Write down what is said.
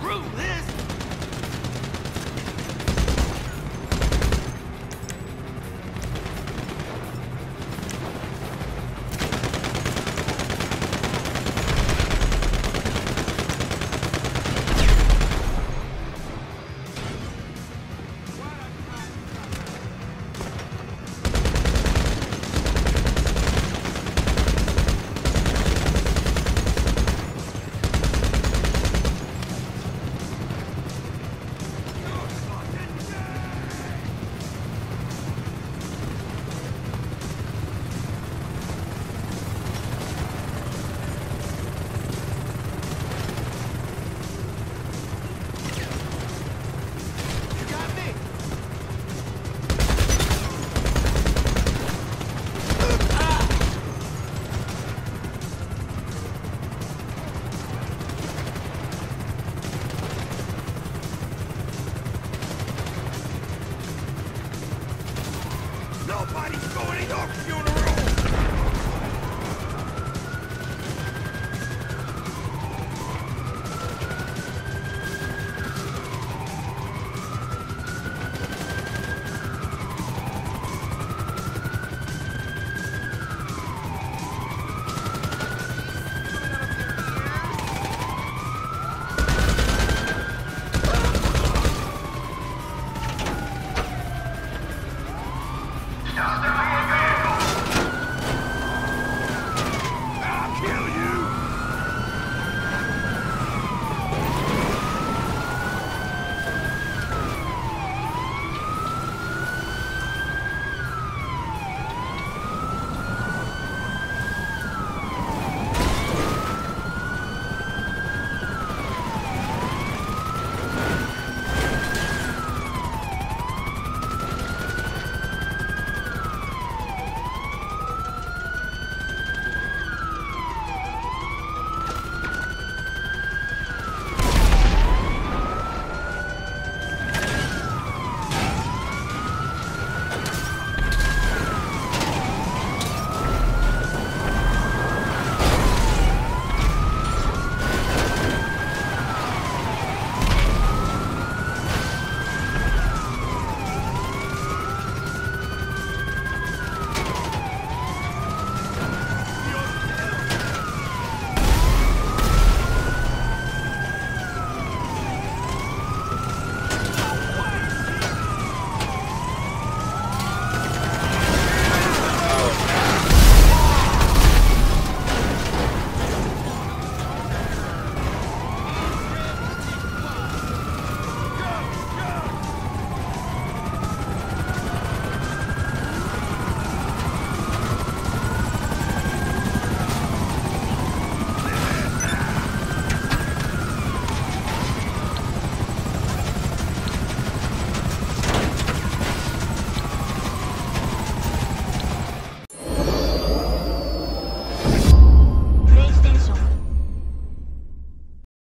Screw this! Nobody's going to your funeral! Stop